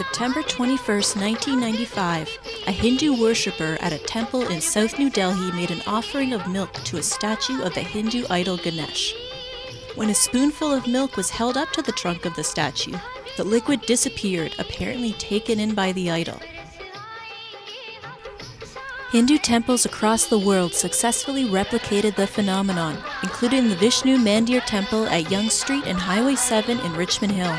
September 21, 1995, a Hindu worshipper at a temple in South New Delhi made an offering of milk to a statue of the Hindu idol Ganesh. When a spoonful of milk was held up to the trunk of the statue, the liquid disappeared, apparently taken in by the idol. Hindu temples across the world successfully replicated the phenomenon, including the Vishnu Mandir Temple at Yonge Street and Highway 7 in Richmond Hill.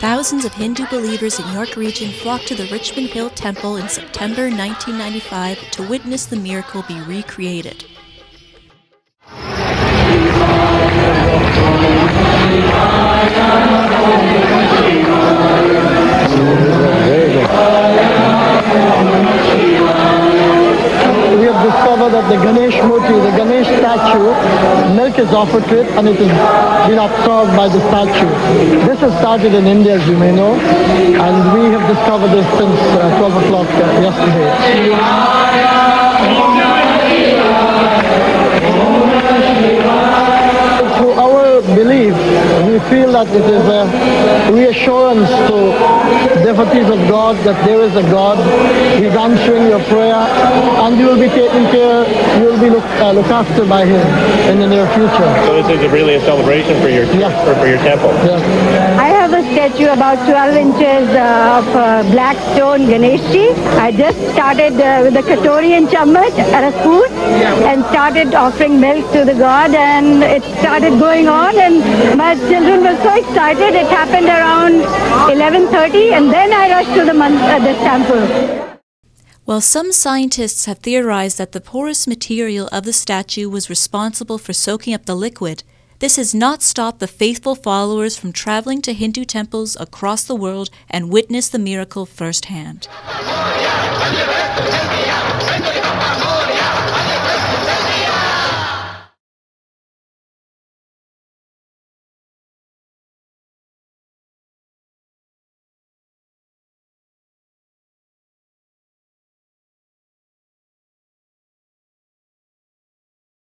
Thousands of Hindu believers in York Region flocked to the Richmond Hill Temple in September 1995 to witness the miracle be recreated. Discovered that the Ganesh Murti, the Ganesh statue, milk is offered to it and it has been absorbed by the statue. This has started in India, as you may know, and we have discovered this since uh, 12 o'clock uh, yesterday. Through our belief, we feel that it is a reassurance to devotees of God that there is a God. He's answering your prayer and you will be taken care, you will be look, uh, looked after by Him in the near future. So this is really a celebration for your Yeah. for, for your temple. Yes. I have a statue about 12 inches uh, of uh, black stone Ganeshji. I just started uh, with a katori and chammach and a spoon and started offering milk to the god and it started going on and my children were so excited. It happened around 11.30 and then I rushed to the, mon- uh, the temple. While some scientists have theorized that the porous material of the statue was responsible for soaking up the liquid, this has not stopped the faithful followers from traveling to Hindu temples across the world and witness the miracle firsthand.